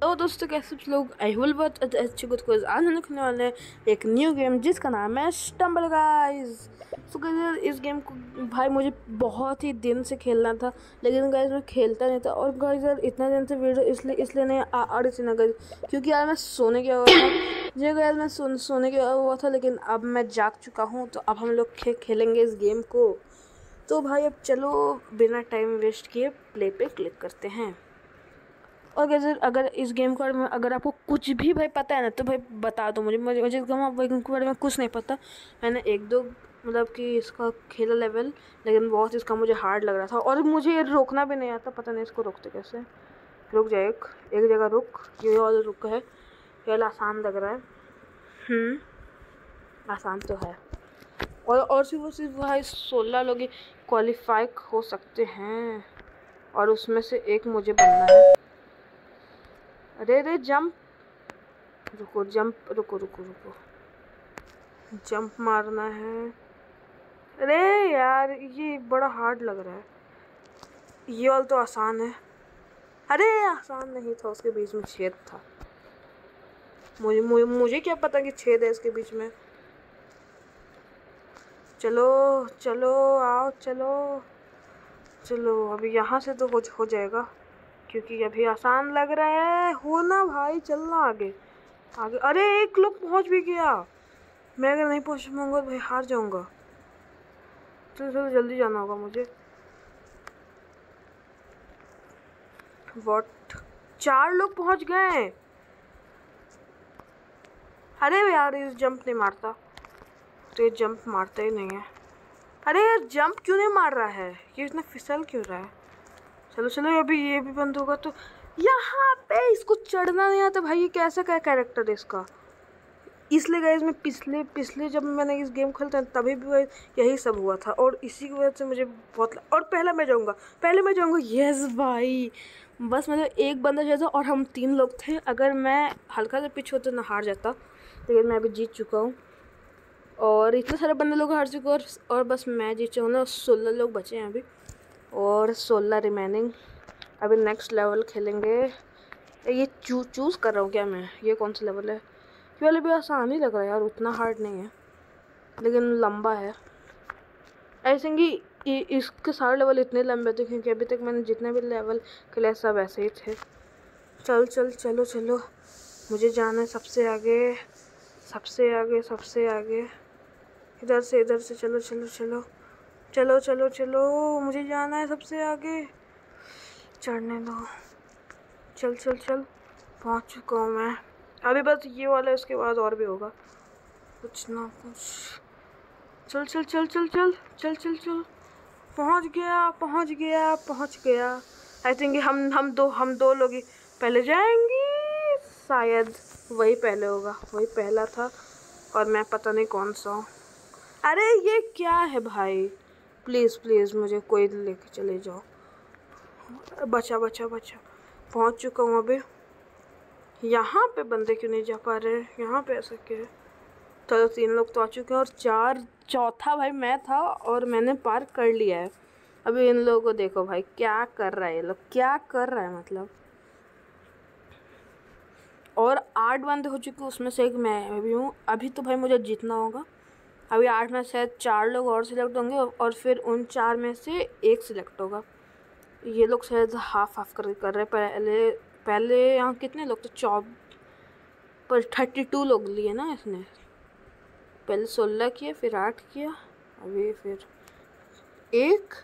तो दोस्तों कैसे लोग? आई होल बहुत अच्छे कुछ कुछ आज हम रखने वाले हैं एक न्यू गेम जिसका नाम है स्टम्बल गाइस तो गाइस इस गेम को भाई मुझे बहुत ही दिन से खेलना था लेकिन गाइस मैं खेलता नहीं था। और गाइस यार इतना दिन से वीडियो इसलिए इसलिए नहीं आ रही थी ना गाइस क्योंकि यार मैं सोने गया हुआ था जी गाइस मैं सो, सोने गया हुआ था लेकिन अब मैं जाग चुका हूँ तो अब हम लोग खे, खेलेंगे इस गेम को। तो भाई अब चलो बिना टाइम वेस्ट किए प्ले पे क्लिक करते हैं। और अगर अगर इस गेम के बारे में अगर आपको कुछ भी भाई पता है ना तो भाई बता दो मुझे। मुझे मुझे गेम के बारे में कुछ नहीं पता। मैंने एक दो मतलब कि इसका खेला लेवल लेकिन बहुत इसका मुझे हार्ड लग रहा था। और मुझे ये रोकना भी नहीं आता पता नहीं इसको रोकते कैसे। रुक जाए एक एक जगह रुक ये और रुक है। ये आसान लग रहा है। हम्म, आसान तो है। और और सिर्फ़ वो सिर्फ़ भाई सोलह लोग क्वालिफाई हो सकते हैं। और उसमें से एक मुझे बनना है। अरे अरे जंप रुको जंप रुको रुको रुको। जंप मारना है। अरे, यार, ये बड़ा हार्ड लग रहा है। ये वाला तो आसान है। अरे, आसान नहीं था, उसके बीच में छेद था। मुझे मुझे मुझे क्या पता कि छेद है इसके बीच में। चलो चलो, आओ, चलो। चलो, अभी यहाँ से तो हो हो जाएगा। क्योंकि अभी आसान लग रहा है। हो ना भाई चलना आगे। आगे। अरे, एक लोग पहुँच भी गया। मैं अगर नहीं पहुँच पाऊँगा तो भाई हार जाऊँगा। चलो चलो जल्दी जाना होगा मुझे। वॉट चार लोग पहुँच गए। अरे यार ये जंप नहीं मारता। तो ये जंप मारता ही नहीं है। अरे यार जंप क्यों नहीं मार रहा है? ये इतना फिसल क्यों रहा है? चलो चलो अभी ये भी बंद होगा तो यहाँ पे इसको चढ़ना नहीं आता भाई ये कैसा क्या कैरेक्टर है इसका? इसलिए गए इसमें पिछले पिछले जब मैंने इस गेम खेलता तभी भी यही सब हुआ था। और इसी की वजह से मुझे बहुत और पहला मैं जाऊँगा पहले मैं जाऊँगा यस भाई। बस मतलब एक बंदा जो था और हम तीन लोग थे। अगर मैं हल्का सा पीछे होता ना हार जाता लेकिन मैं अभी जीत चुका हूँ। और इतने सारे बंदे लोग हार चुके और, और बस मैं जीत चुका हूँ सोलह लोग बचे हैं अभी। और सोलह रिमेनिंग अभी नेक्स्ट लेवल खेलेंगे। ये चू चूज़ कर रहा हूँ क्या मैं? ये कौन सा लेवल है? ये वाले भी आसान ही लग रहा है यार, उतना हार्ड नहीं है। लेकिन लंबा है। ऐसे कि इसके सारे लेवल इतने लंबे थे क्योंकि अभी तक मैंने जितने भी लेवल खेले सब ऐसे ही थे। चल चल, चलो चलो। मुझे जाना है सबसे आगे। सबसे आगे सबसे आगे। इधर से इधर से, चलो चलो चलो। चलो चलो चलो, मुझे जाना है सबसे आगे। चढ़ने दो। चल चल चल। पहुँच चुका हूँ मैं। अभी बस ये वाला, उसके बाद और भी होगा। कुछ ना कुछ। चल चल चल चल चल चल चल चल। पहुँच गया पहुँच गया पहुँच गया। आई थिंक हम हम दो हम दो लोग ही पहले जाएँगे। शायद वही पहले होगा, वही पहला था। और मैं पता नहीं कौन सा हूँ। अरे ये क्या है भाई? प्लीज़ प्लीज़ मुझे कोई लेके चले जाओ। बचा बचा बचा। पहुँच चुका हूँ अभी। यहाँ पे बंदे क्यों नहीं जा पा रहे हैं? यहाँ पे ऐसा क्या है? चलो, तीन लोग तो आ चुके हैं और चार, चौथा भाई मैं था और मैंने पार कर लिया है। अभी इन लोगों को देखो भाई, क्या कर रहा है ये लोग? क्या कर रहा है मतलब? और आठ बंदे हो चुके उसमें से एक मैं भी हूँ। अभी तो भाई मुझे जीतना होगा। अभी आठ में शायद चार लोग और सिलेक्ट होंगे और फिर उन चार में से एक सिलेक्ट होगा। ये लोग शायद हाफ़ हाफ़ कर कर रहे पहले पहले यहाँ कितने लोग थे? चौब, पर थर्टी टू लोग लिए ना इसने। पहले सोलह किया फिर आठ किया। अभी फिर एक,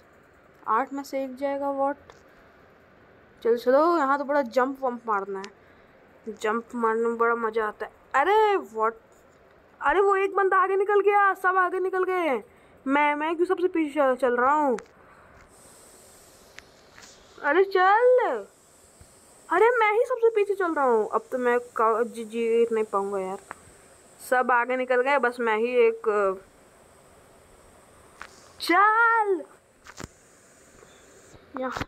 आठ में से एक जाएगा वॉट चलो चलो, यहाँ तो बड़ा जंप वंप मारना है। जंप मारने में बड़ा मज़ा आता है। अरे वॉट अरे वो एक बंदा आगे निकल गया, सब आगे निकल गए। मैं मैं क्यों सबसे पीछे चल रहा हूँ? अरे चल। अरे मैं ही सबसे पीछे चल रहा हूँ। अब तो मैं जी जीत नहीं पाऊँगा यार। सब आगे निकल गए, बस मैं ही एक, चल। यहाँ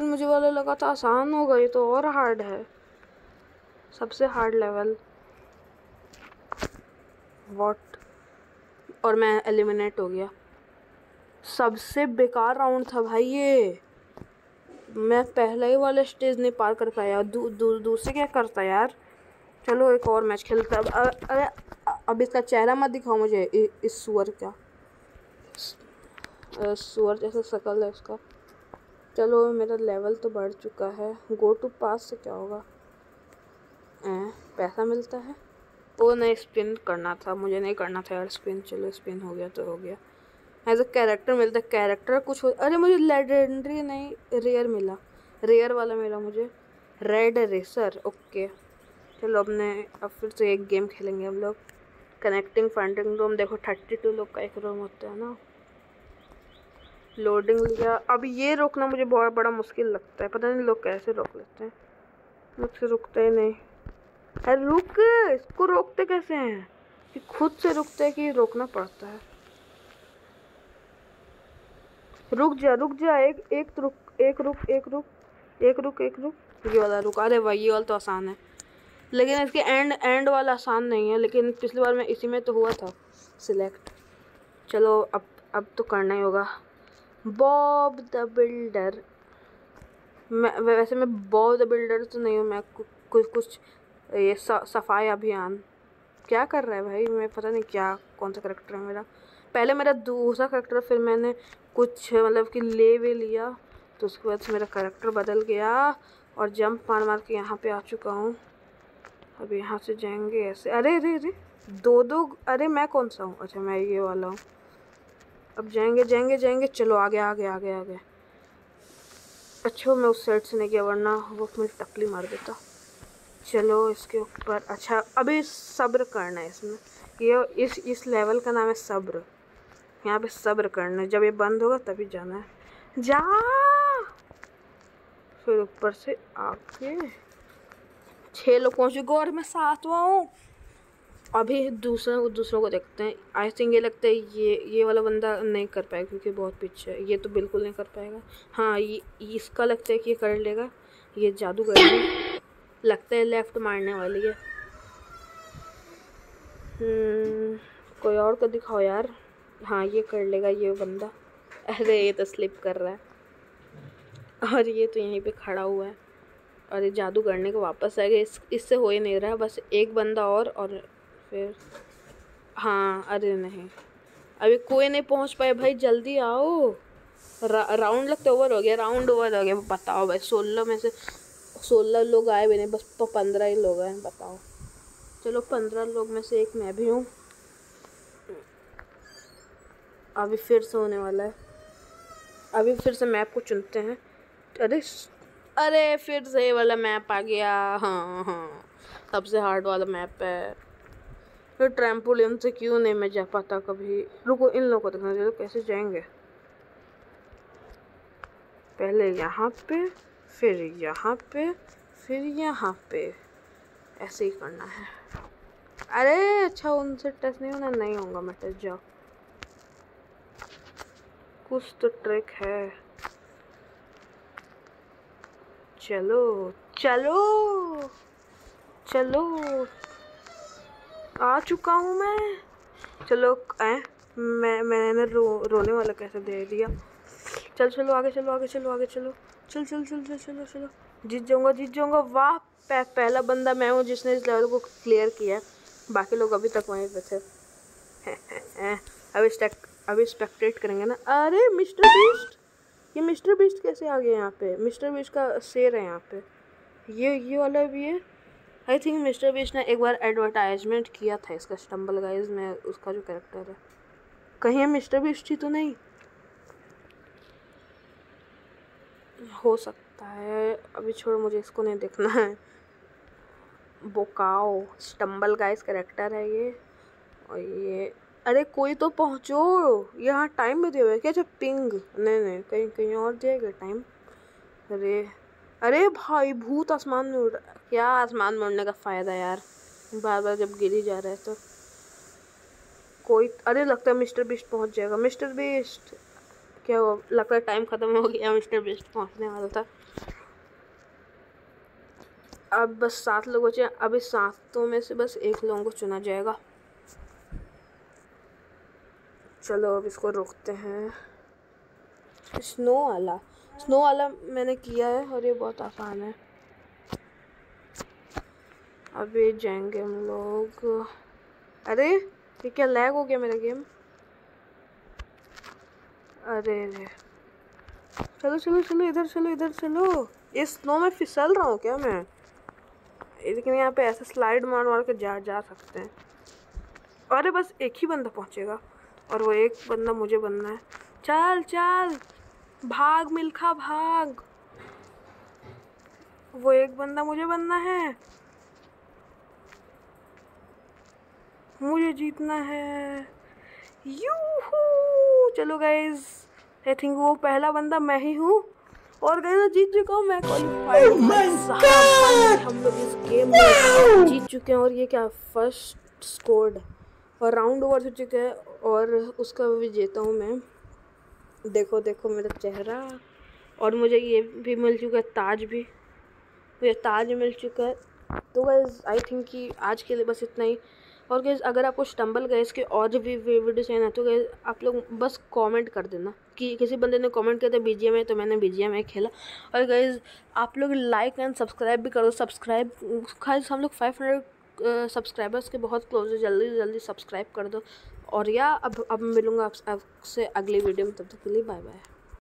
मुझे वाला लगा था, आसान होगा, ये तो और हार्ड है। सबसे हार्ड लेवल वॉट और मैं एलिमिनेट हो गया। सबसे बेकार राउंड था भाई ये। मैं पहले ही वाला स्टेज नहीं पार कर पाया। दू, दू, दूसरे क्या करता यार? चलो एक और मैच खेलता अरे अब इसका चेहरा मत दिखाओ मुझे। इस सुअर का। सुअर जैसा शकल है उसका। चलो मेरा लेवल तो बढ़ चुका है। गो टू पास से क्या होगा? ए, पैसा मिलता है? वो नहीं स्पिन करना था, मुझे नहीं करना था यार स्पिन चलो स्पिन हो गया तो हो गया। एज अ कैरेक्टर मिलता कैरेक्टर कुछ हो, अरे मुझे लेजेंडरी नहीं रेयर मिला। रेयर वाला मिला मुझे। रेड रेसर ओके चलो अपने अब फिर से एक गेम खेलेंगे हम लोग। कनेक्टिंग फंडिंग रूम देखो थर्टी टू लोग का एक रूम होता है ना। लोडिंग लिया। अब ये रोकना मुझे बहुत बड़ा मुश्किल लगता है। पता नहीं लोग कैसे रोक लेते हैं। मुझसे रुकते ही नहीं। अरे रुक, इसको रोकते कैसे हैं? कि खुद से रुकते हैं कि रोकना पड़ता है। रुक जा रुक जा, एक एक रुक एक रुक एक रुक एक रुक एक रुक, ये वाला रुक। अरे ये वाला तो आसान है। लेकिन इसके एंड एंड वाला आसान नहीं है, लेकिन पिछली बार में इसी में तो हुआ था सिलेक्ट चलो, अब अब तो करना ही होगा। बॉब द बिल्डर मैं, वैसे मैं बॉब द बिल्डर तो नहीं हूँ, मैं कुछ कुछ ये सफ़ाई अभियान। क्या कर रहा है भाई? मैं पता नहीं क्या, कौन सा करेक्टर है मेरा। पहले मेरा दूसरा करेक्टर फिर मैंने कुछ मतलब कि ले वे लिया तो उसके बाद से मेरा करेक्टर बदल गया और जंप मार मार के यहाँ पे आ चुका हूँ। अब यहाँ से जाएँगे ऐसे। अरे अरे अरे, दो दो, अरे मैं कौन सा हूँ? अच्छा मैं ये वाला हूँ। अब जाएँगे जाएँगे जाएँगे, चलो आगे आगे आगे आगे। अच्छा मैं उस साइड से नहीं गया, वरना वो मेरी टकली मार देता। चलो इसके ऊपर अच्छा अभी सब्र करना है इसमें। ये इस इस लेवल का नाम है सब्र। यहाँ पे सब्र करना है। जब ये बंद होगा तभी जाना है। जा! फिर ऊपर से आके छः लोग पहुँच चुके और मैं सातवां हूँ। अभी दूसरों दूसरों को देखते हैं। आई थिंक ये लगता है ये ये वाला बंदा नहीं कर पाएगा क्योंकि बहुत पीछे है। ये तो बिल्कुल नहीं कर पाएगा। हाँ ये, इसका लगता है कि ये कर लेगा। ये जादू कर लगता है लेफ़्ट मारने वाली है। हम्म, कोई और को दिखाओ यार। हाँ ये कर लेगा ये बंदा। अरे ये तो स्लिप कर रहा है। और ये तो यहीं पे खड़ा हुआ है। और ये जादू करने को वापस आएगा इस इससे हो ही नहीं रहा। बस एक बंदा और और फिर हाँ अरे नहीं। अभी कोई नहीं पहुँच पाए भाई जल्दी आओ। रा, राउंड लगते ओवर हो गया। राउंड ओवर हो गया। बताओ भाई सोलह में से सोलह लोग आए भी नहीं बस पंद्रह ही लोग हैं, बताओ। चलो, पंद्रह लोग में से एक मैं भी हूँ। अभी फिर से होने वाला है। अभी फिर से मैप को चुनते हैं। अरे अरे, फिर से ये वाला मैप आ गया। हाँ हाँ सबसे हार्ड वाला मैप है। फिर ट्रैम्पोलिन से क्यों नहीं मैं जा पाता कभी? रुको, इन लोगों को देखना चाहिए, कैसे जाएँगे? पहले यहाँ पे फिर यहाँ पे, फिर यहाँ पे। ऐसे ही करना है। अरे अच्छा उनसे टेस्ट नहीं होना, नहीं होगा, मैं टेस्ट जाओ कुछ तो ट्रिक है। चलो चलो चलो। आ चुका हूँ मैं। चलो, ऐ, मैं, मैंने रो, रोने वाला कैसे दे दिया? चल, चलो, आगे चलो आगे चलो आगे, चलो। चल चल चल चल चलो चलो। जीत जाऊँगा जीत जाऊँगा। वाह पह, पहला बंदा मैं हूँ जिसने इस लेवल को क्लियर किया बाकी लोग अभी तक वहीं पे थे। अभी स्टेक अभी स्पेक्टेट करेंगे ना। अरे मिस्टर बीस्ट ये मिस्टर बीस्ट कैसे आ गया यहाँ पे? मिस्टर बीस्ट का शेर है यहाँ पे। ये ये वाला भी है। आई थिंक मिस्टर बीच ने एक बार एडवर्टाइजमेंट किया था इसका स्टम्बल गाइज़ में उसका जो कैरेक्टर है। कहीं मिस्टर बीस्ट थी तो नहीं? हो सकता है। अभी छोड़, मुझे इसको नहीं देखना है। बोकाओ स्टम्बल गाइस करेक्टर है ये। और ये, अरे कोई तो पहुँचो। यहाँ टाइम भी दिया हुआ है क्या? जब पिंग नहीं नहीं, कहीं कहीं और दिएगा टाइम अरे अरे भाई, भूत आसमान में उड़, क्या आसमान में उड़ने का फ़ायदा यार। बार बार जब गिरी जा रहा है तो। कोई, अरे लगता है मिस्टर बिस्ट पहुँच जाएगा। मिस्टर बिस्ट क्या हो लगता है टाइम ख़त्म हो गया, मिस्टर बिस्ट पहुँचने वाला था। अब बस सात लोग अब इस सातों में से बस एक लोगों को चुना जाएगा। चलो, अब इसको रोकते हैं। स्नो वाला। स्नो वाला मैंने किया है और ये बहुत आसान है। अभी जाएँगे हम लोग। अरे, ये क्या लैग हो गया मेरा गेम अरे अरे चलो चलो चलो, इधर चलो इधर, चलो। ये स्नो में फिसल रहा हूँ क्या मैं? लेकिन यहाँ पे ऐसे स्लाइड मार मार के जा जा सकते हैं। अरे, बस एक ही बंदा पहुँचेगा। और वो एक बंदा मुझे बनना है। चल चल। भाग, मिल्खा, भाग। वो एक बंदा मुझे बनना है। मुझे जीतना है। यूहू! चलो गाइज़ आई थिंक वो पहला बंदा मैं ही हूँ। और गए जीत चुका हूँ मैं क्वालिफाइड oh हम लोग इस गेम में जीत चुके हैं और ये क्या फ़र्स्ट स्कोर्ड और राउंड ओवर हो चुका है और उसका विजेता हूँ मैं। देखो देखो मेरा चेहरा। और मुझे ये भी मिल चुका है ताज भी। मुझे ताज मिल चुका है। तो गाइज़ आई थिंक कि आज के लिए बस इतना ही। और गैस अगर आपको स्टम्बल गए इसके और भी वीडियो चाहिए ना तो गैस आप लोग बस कमेंट कर देना कि किसी बंदे ने कमेंट किया था बी जी तो मैंने बी जी खेला। और गैस आप लोग लाइक एंड सब्सक्राइब भी कर। सब्सक्राइब खास हम लोग फाइव हंड्रेड सब्सक्राइबर्स के बहुत क्लोज है। जल्दी जल्दी सब्सक्राइब कर दो। और या अब अब मिलूँगा आपसे अगली वीडियो में, तब तक के लिए बाय बाय